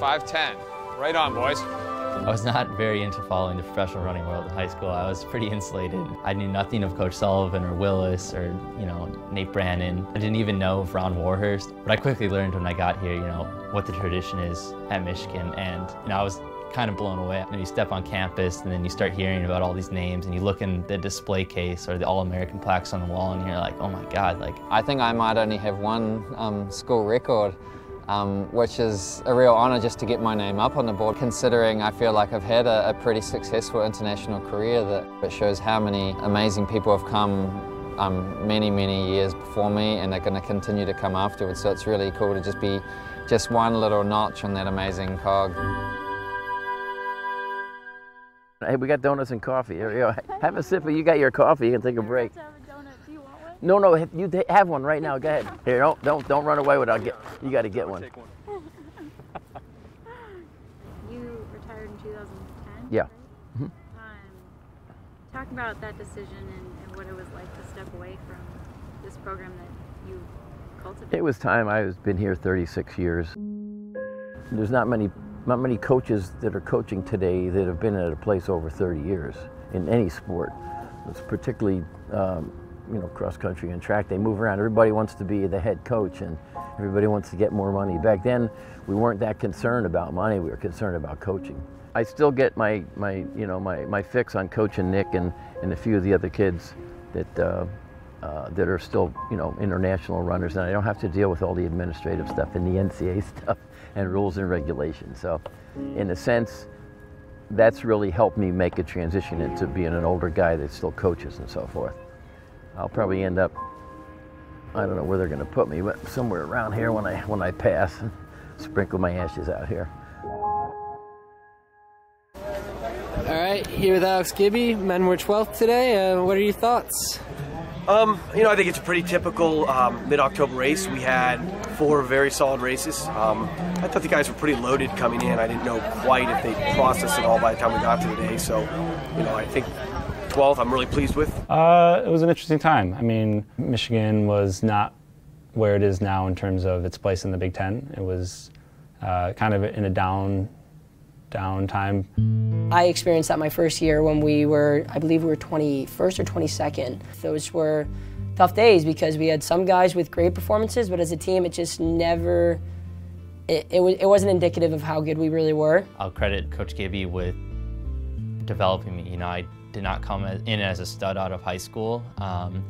Nice, 5'10". Right on, boys. I was not very into following the professional running world in high school. I was pretty insulated. I knew nothing of Coach Sullivan or Willis or, you know, Nate Brannen. I didn't even know of Ron Warhurst. But I quickly learned when I got here, you know, what the tradition is at Michigan. And, you know, I was kind of blown away. You, know, you step on campus and then you start hearing about all these names and you look in the display case or the All-American plaques on the wall and you're like, oh my God, like. I think I might only have one um, school record um, which is a real honour just to get my name up on the board, considering I feel like I've had a, a pretty successful international career that, that shows how many amazing people have come um, many, many years before me and they're going to continue to come afterwards. So it's really cool to just be just one little notch on that amazing cog. Hey, we got donuts and coffee. Here we go. Have a sip. of, You got your coffee. You can take a break. No, no, you have one right now. Go ahead. Here, don't don't don't run away without get. You got to get one. you retired in 2010. Yeah. Right? Mm -hmm. um, talk about that decision and, and, what it was like to step away from this program that you cultivated. It was time. I was been here 36 years. There's not many not many coaches that are coaching today that have been at a place over 30 years in any sport. It's particularly um, you know, cross country and track, they move around. Everybody wants to be the head coach and everybody wants to get more money. Back then, we weren't that concerned about money. We were concerned about coaching. I still get my, my you know, my, my fix on coaching Nick and, and a few of the other kids that, uh, uh, that are still, you know, international runners. And I don't have to deal with all the administrative stuff and the NCA stuff and rules and regulations. So in a sense, that's really helped me make a transition into being an older guy that still coaches and so forth. I'll probably end up, I don't know where they're gonna put me, but somewhere around here when I, when I pass, and sprinkle my ashes out here. All right, here with Alex Gibby, men were 12th today. Uh, what are your thoughts? Um, you know, I think it's a pretty typical um, mid-October race. We had four very solid races. Um, I thought the guys were pretty loaded coming in. I didn't know quite if they processed it all by the time we got to the day. So, you know, I think 12th, I'm really pleased with? Uh, it was an interesting time. I mean, Michigan was not where it is now in terms of its place in the Big Ten. It was uh, kind of in a down, down time. I experienced that my first year when we were, I believe we were 21st or 22nd. Those were tough days because we had some guys with great performances, but as a team, it just never, it, it, was, it wasn't indicative of how good we really were. I'll credit Coach Gibby with developing me. You know, I did not come in as a stud out of high school. Um,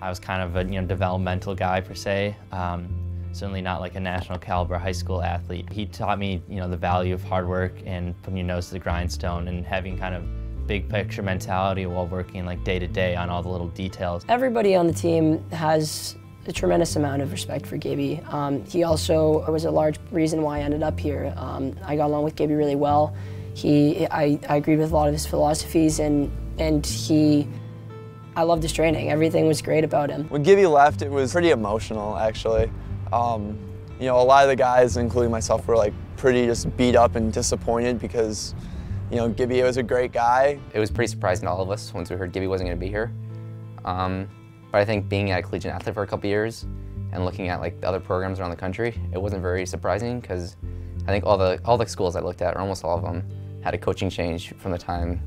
I was kind of a you know developmental guy per se. Um, certainly not like a national caliber high school athlete. He taught me you know the value of hard work and putting your nose to the grindstone and having kind of big picture mentality while working like day to day on all the little details. Everybody on the team has a tremendous amount of respect for Gibby. Um, he also was a large reason why I ended up here. Um, I got along with Gibby really well. He, I, I agreed with a lot of his philosophies and, and he, I loved his training. Everything was great about him. When Gibby left, it was pretty emotional, actually. Um, you know, a lot of the guys, including myself, were like pretty just beat up and disappointed because, you know, Gibby was a great guy. It was pretty surprising to all of us once we heard Gibby wasn't going to be here. Um, but I think being a collegiate athlete for a couple years and looking at like the other programs around the country, it wasn't very surprising because I think all the all the schools I looked at, or almost all of them, had a coaching change from the time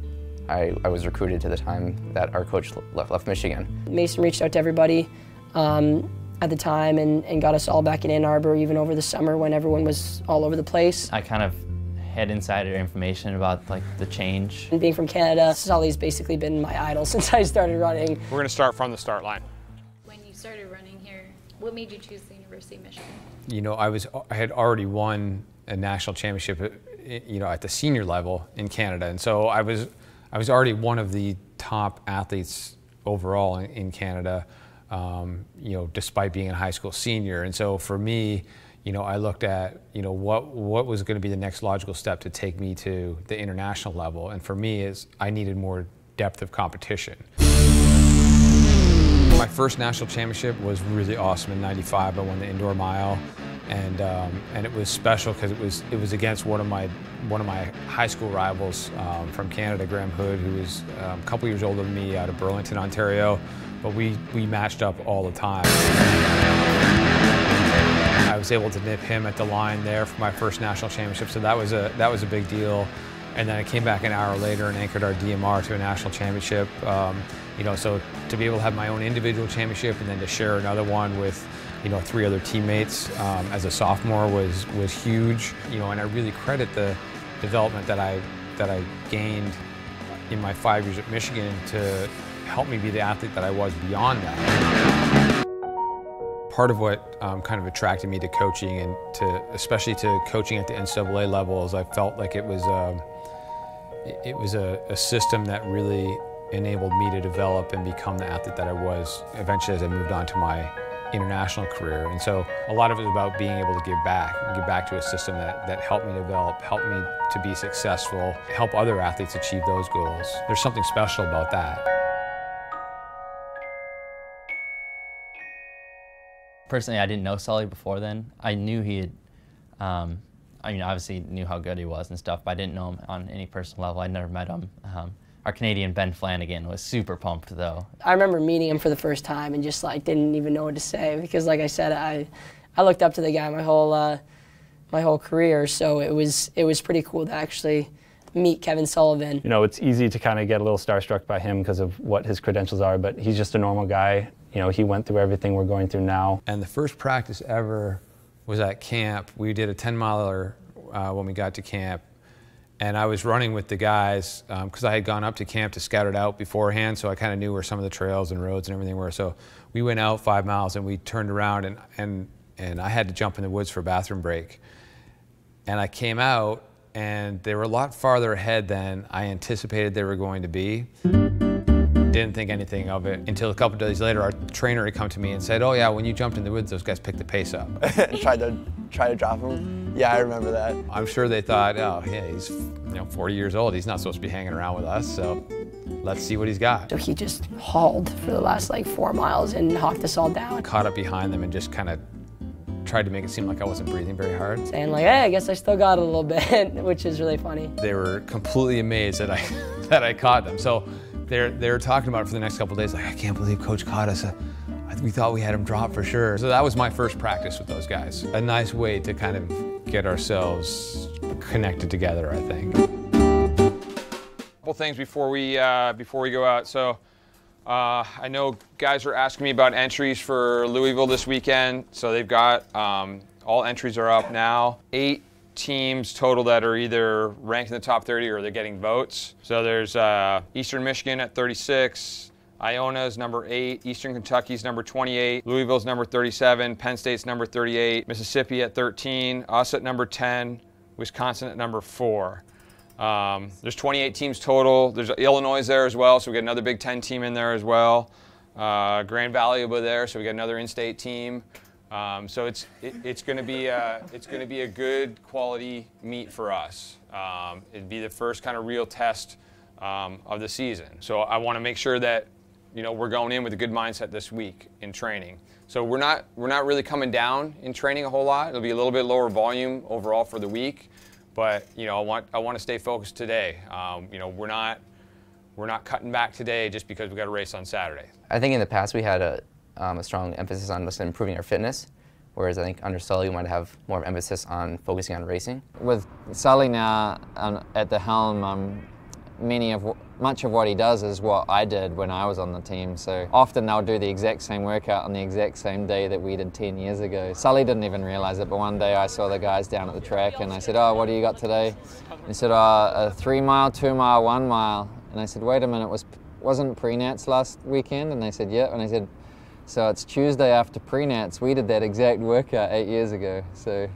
I, I was recruited to the time that our coach left, left Michigan. Mason reached out to everybody um, at the time and, and got us all back in Ann Arbor even over the summer when everyone was all over the place. I kind of had insider information about like the change. And being from Canada, Sully's basically been my idol since I started running. We're going to start from the start line. When you started running here, what made you choose the University of Michigan? You know, I was I had already won a national championship you know, at the senior level in Canada. And so I was, I was already one of the top athletes overall in, in Canada, um, you know, despite being a high school senior. And so for me, you know, I looked at, you know, what, what was going to be the next logical step to take me to the international level. And for me is I needed more depth of competition. My first national championship was really awesome in 95. I won the indoor mile and um, and it was special because it was it was against one of my one of my high school rivals um, from Canada, Graham Hood, who was um, a couple years older than me, out of Burlington, Ontario. But we we matched up all the time. I was able to nip him at the line there for my first national championship. So that was a that was a big deal. And then I came back an hour later and anchored our DMR to a national championship. Um, you know, so to be able to have my own individual championship and then to share another one with, you know, three other teammates um, as a sophomore was was huge. You know, and I really credit the development that I that I gained in my five years at Michigan to help me be the athlete that I was beyond that. Part of what um, kind of attracted me to coaching and to, especially to coaching at the NCAA level is I felt like it was, um, it was a, a system that really enabled me to develop and become the athlete that I was eventually as I moved on to my international career. And so a lot of it was about being able to give back, give back to a system that, that helped me develop, helped me to be successful, help other athletes achieve those goals. There's something special about that. Personally, I didn't know Sully before then. I knew he had, um, I mean, obviously knew how good he was and stuff, but I didn't know him on any personal level. I'd never met him. Um, our Canadian Ben Flanagan was super pumped though. I remember meeting him for the first time and just like didn't even know what to say because like I said, I, I looked up to the guy my whole, uh, my whole career. So it was, it was pretty cool to actually meet Kevin Sullivan. You know, it's easy to kind of get a little starstruck by him because of what his credentials are, but he's just a normal guy. You know, he went through everything we're going through now. And the first practice ever was at camp. We did a 10 miler uh, when we got to camp. And I was running with the guys because um, I had gone up to camp to scout it out beforehand, so I kind of knew where some of the trails and roads and everything were. So we went out five miles and we turned around and, and, and I had to jump in the woods for a bathroom break. And I came out and they were a lot farther ahead than I anticipated they were going to be. Didn't think anything of it until a couple days later, our trainer had come to me and said, "Oh yeah, when you jumped in the woods, those guys picked the pace up." tried to try to drop him. Yeah, I remember that. I'm sure they thought, "Oh yeah, he's you know 40 years old. He's not supposed to be hanging around with us." So let's see what he's got. So he just hauled for the last like four miles and knocked us all down. Caught up behind them and just kind of tried to make it seem like I wasn't breathing very hard. Saying like, hey, I guess I still got a little bit, which is really funny. They were completely amazed that I that I caught them. So they're they're talking about it for the next couple days. Like, I can't believe Coach caught us. Uh, we thought we had him drop for sure. So that was my first practice with those guys. A nice way to kind of get ourselves connected together, I think. A Couple things before we uh, before we go out. So. Uh, I know guys are asking me about entries for Louisville this weekend, so they've got um, all entries are up now. Eight teams total that are either ranked in the top 30 or they're getting votes. So there's uh, Eastern Michigan at 36, Iona's number 8, Eastern Kentucky's number 28, Louisville's number 37, Penn State's number 38, Mississippi at 13, us at number 10, Wisconsin at number 4. Um, there's 28 teams total. There's Illinois there as well, so we got another Big Ten team in there as well. Uh, Grand Valley be there, so we got another in-state team. Um, so it's it, it's going to be a, it's going to be a good quality meet for us. Um, it'd be the first kind of real test um, of the season. So I want to make sure that you know we're going in with a good mindset this week in training. So we're not we're not really coming down in training a whole lot. It'll be a little bit lower volume overall for the week. But you know, I want I want to stay focused today. Um, you know, we're not we're not cutting back today just because we got a race on Saturday. I think in the past we had a, um, a strong emphasis on just improving our fitness, whereas I think under Sully we might have more of emphasis on focusing on racing. With Sully now um, at the helm, um, many of much of what he does is what I did when I was on the team. So often they'll do the exact same workout on the exact same day that we did 10 years ago. Sully didn't even realize it, but one day I saw the guys down at the track and I said, "Oh, what do you got today?" And he said, "Oh, a three mile, two mile, one mile." And I said, "Wait a minute, was wasn't pre-nats last weekend?" And they said, "Yeah." And I said, "So it's Tuesday after pre-nats. We did that exact workout eight years ago." So.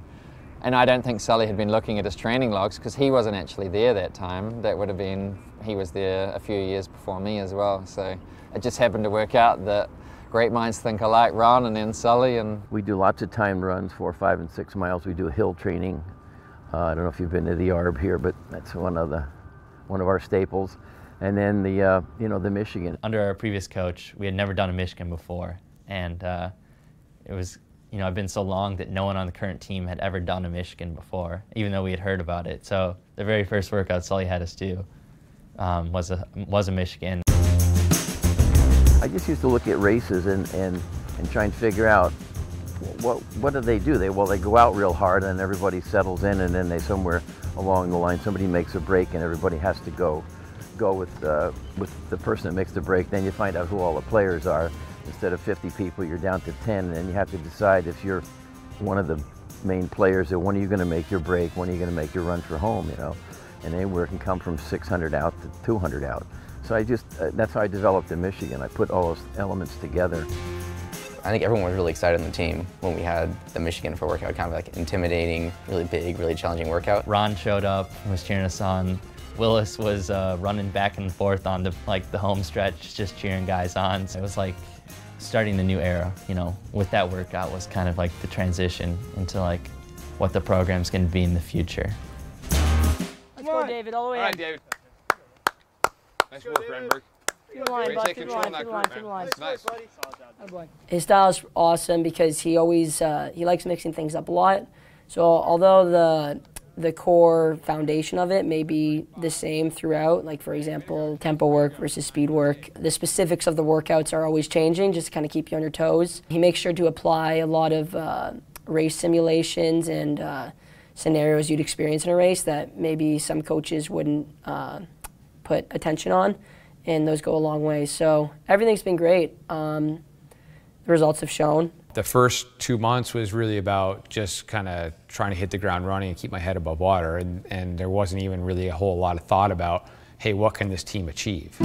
And I don't think Sully had been looking at his training logs because he wasn't actually there that time. That would have been, he was there a few years before me as well. So it just happened to work out that great minds think alike, Ron and then Sully. And we do lots of timed runs, four, five, and six miles. We do hill training. Uh, I don't know if you've been to the ARB here, but that's one of the one of our staples. And then the uh, you know the Michigan. Under our previous coach, we had never done a Michigan before, and uh, it was you know, I've been so long that no one on the current team had ever done a Michigan before, even though we had heard about it. So the very first workout Sully had us do um, was a was a Michigan. I just used to look at races and, and, and try and figure out what, what do they do? They well, they go out real hard, and everybody settles in, and then they somewhere along the line somebody makes a break, and everybody has to go go with uh, with the person that makes the break. Then you find out who all the players are. Instead of 50 people, you're down to 10, and you have to decide if you're one of the main players. That when are you going to make your break? When are you going to make your run for home? You know, and anywhere can come from 600 out to 200 out. So I just uh, that's how I developed in Michigan. I put all those elements together. I think everyone was really excited on the team when we had the Michigan for workout, kind of like intimidating, really big, really challenging workout. Ron showed up, was cheering us on. Willis was uh, running back and forth on the like the home stretch, just cheering guys on. So it was like starting the new era, you know, with that workout was kind of like the transition into like what the program's going to be in the future. Let's go, David, all the way All right, in. David. Nice work, Renberg. Through the line, Way to bud, through the line, in through the line, group, through the line. Nice. His style's awesome because he always uh, he likes mixing things up a lot. So although the the core foundation of it may be the same throughout, like for example, tempo work versus speed work, the specifics of the workouts are always changing just to kind of keep you on your toes. He makes sure to apply a lot of uh, race simulations and uh, scenarios you'd experience in a race that maybe some coaches wouldn't uh, put attention on, and those go a long way. So everything's been great. Um, the results have shown. The first two months was really about just kind of trying to hit the ground running and keep my head above water. And, and there wasn't even really a whole lot of thought about, hey, what can this team achieve?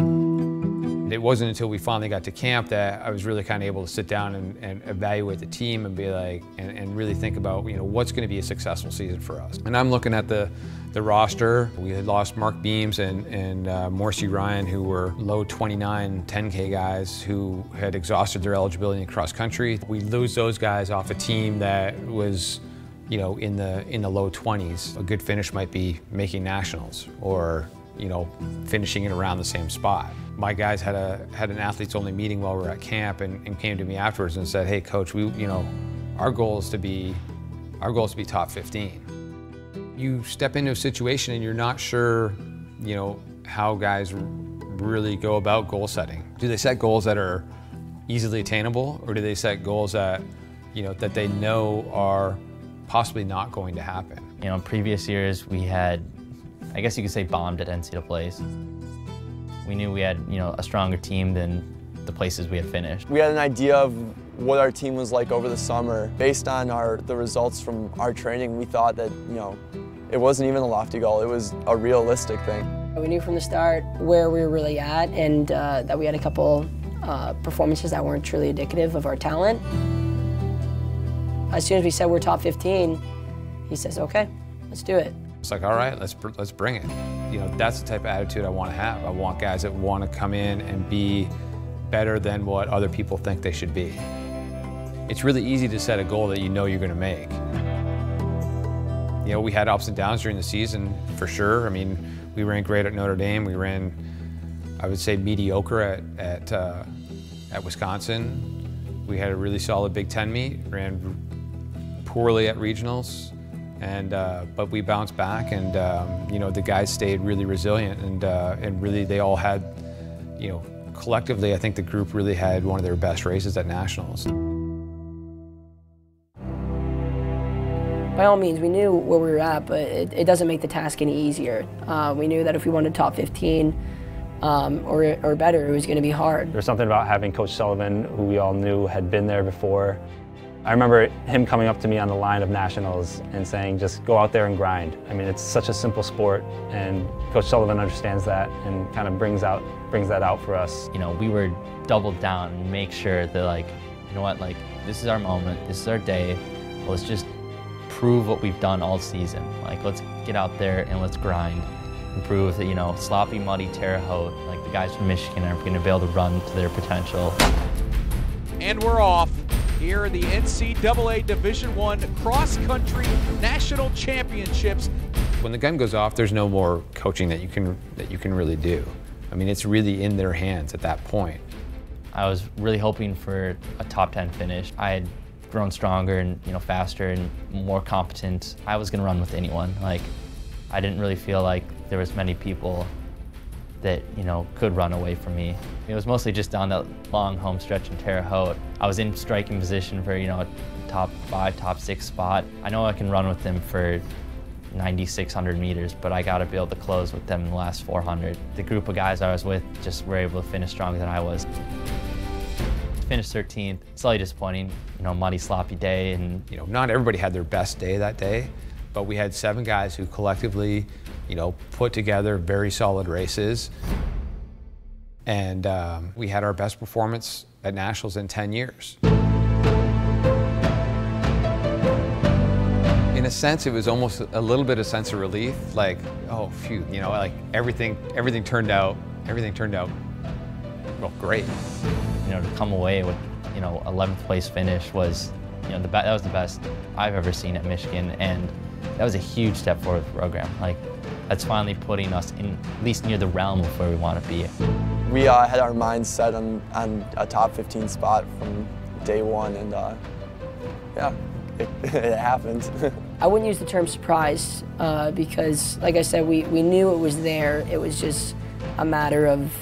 It wasn't until we finally got to camp that I was really kind of able to sit down and, and evaluate the team and be like, and, and really think about, you know, what's going to be a successful season for us. And I'm looking at the, the roster. We had lost Mark Beams and, and uh, Morsi Rayyan, who were low 29 10K guys who had exhausted their eligibility in cross country. We lose those guys off a team that was you know, in the in the low 20s. A good finish might be making nationals or, you know, finishing it around the same spot. My guys had a had an athletes only meeting while we were at camp and, and came to me afterwards and said, "Hey, coach, we you know, our goal is to be our goal is to be top 15." You step into a situation and you're not sure, you know, how guys really go about goal setting. Do they set goals that are easily attainable or do they set goals that, you know, that they know are possibly not going to happen? You know, in previous years we had, I guess you could say, bombed at NCAA's. We knew we had, you know, a stronger team than the places we had finished. We had an idea of what our team was like over the summer. Based on our the results from our training, we thought that, you know, it wasn't even a lofty goal, it was a realistic thing. We knew from the start where we were really at and uh, that we had a couple uh, performances that weren't truly indicative of our talent. As soon as we said we're top 15, he says, okay, let's do it. It's like, all right, let's let's bring it. You know, that's the type of attitude I want to have. I want guys that want to come in and be better than what other people think they should be. It's really easy to set a goal that you know you're going to make. You know, we had ups and downs during the season for sure. I mean, we ran great at Notre Dame. We ran, I would say, mediocre at at uh, at Wisconsin. We had a really solid Big Ten meet. Ran poorly at regionals, and uh, but we bounced back, and um, you know the guys stayed really resilient, and uh, and really they all had, you know, collectively I think the group really had one of their best races at nationals. By all means, we knew where we were at, but it, it doesn't make the task any easier. Uh, we knew that if we wanted top 15 um, or, or better, it was going to be hard. There's something about having Coach Sullivan, who we all knew had been there before. I remember him coming up to me on the line of nationals and saying, just go out there and grind. I mean, it's such a simple sport, and Coach Sullivan understands that and kind of brings out brings that out for us. You know, we were doubled down and make sure that like, you know what, like this is our moment, this is our day. Let's just prove what we've done all season. Like let's get out there and let's grind and prove that, you know, sloppy, muddy, Terre Haute, like the guys from Michigan are gonna be able to run to their potential. And we're off here in the NCAA Division One Cross Country National Championships. When the gun goes off, there's no more coaching that you can that you can really do. I mean, it's really in their hands at that point. I was really hoping for a top 10 finish. I had grown stronger and you know faster and more competent. I was gonna run with anyone. Like I didn't really feel like there was many people that you know could run away from me. It was mostly just down that long home stretch in Terre Haute. I was in striking position for you know top five, top six spot. I know I can run with them for 9,600 meters, but I got to be able to close with them in the last 400. The group of guys I was with just were able to finish stronger than I was. Finished 13th, slightly disappointing, you know, muddy, sloppy day. and You know, not everybody had their best day that day, but we had seven guys who collectively, you know, put together very solid races. And um, we had our best performance at Nationals in 10 years. in a sense, it was almost a little bit of sense of relief. Like, oh, phew, you know, like everything, everything turned out, everything turned out, well, great. You know, to come away with, you know, 11th place finish was, you know, the that was the best I've ever seen at Michigan, and that was a huge step forward for the program. Like, that's finally putting us in at least near the realm of where we want to be. We uh, had our minds set on, on a top 15 spot from day one, and uh, yeah, it, it happened. I wouldn't use the term surprise uh, because, like I said, we, we knew it was there. It was just a matter of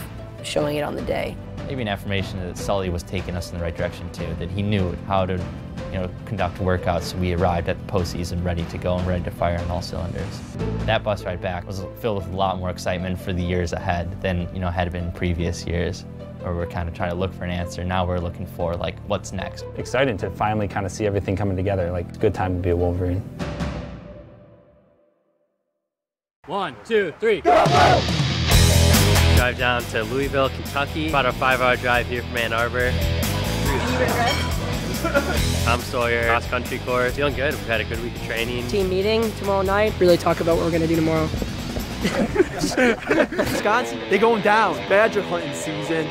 showing it on the day. Maybe an affirmation that Sully was taking us in the right direction too, that he knew how to you know, conduct workouts we arrived at the postseason ready to go and ready to fire on all cylinders. That bus ride back was filled with a lot more excitement for the years ahead than you know, had been previous years where we're kind of trying to look for an answer. Now we're looking for like what's next. Excited to finally kind of see everything coming together. Like good time to be a Wolverine. One, two, three. Go! Drive down to Louisville, Kentucky. About a five-hour drive here from Ann Arbor. Tom Sawyer, cross country course. Feeling good. We've had a good week of training. Team meeting tomorrow night. Really talk about what we're gonna do tomorrow. Wisconsin, they going down. Badger hunting season.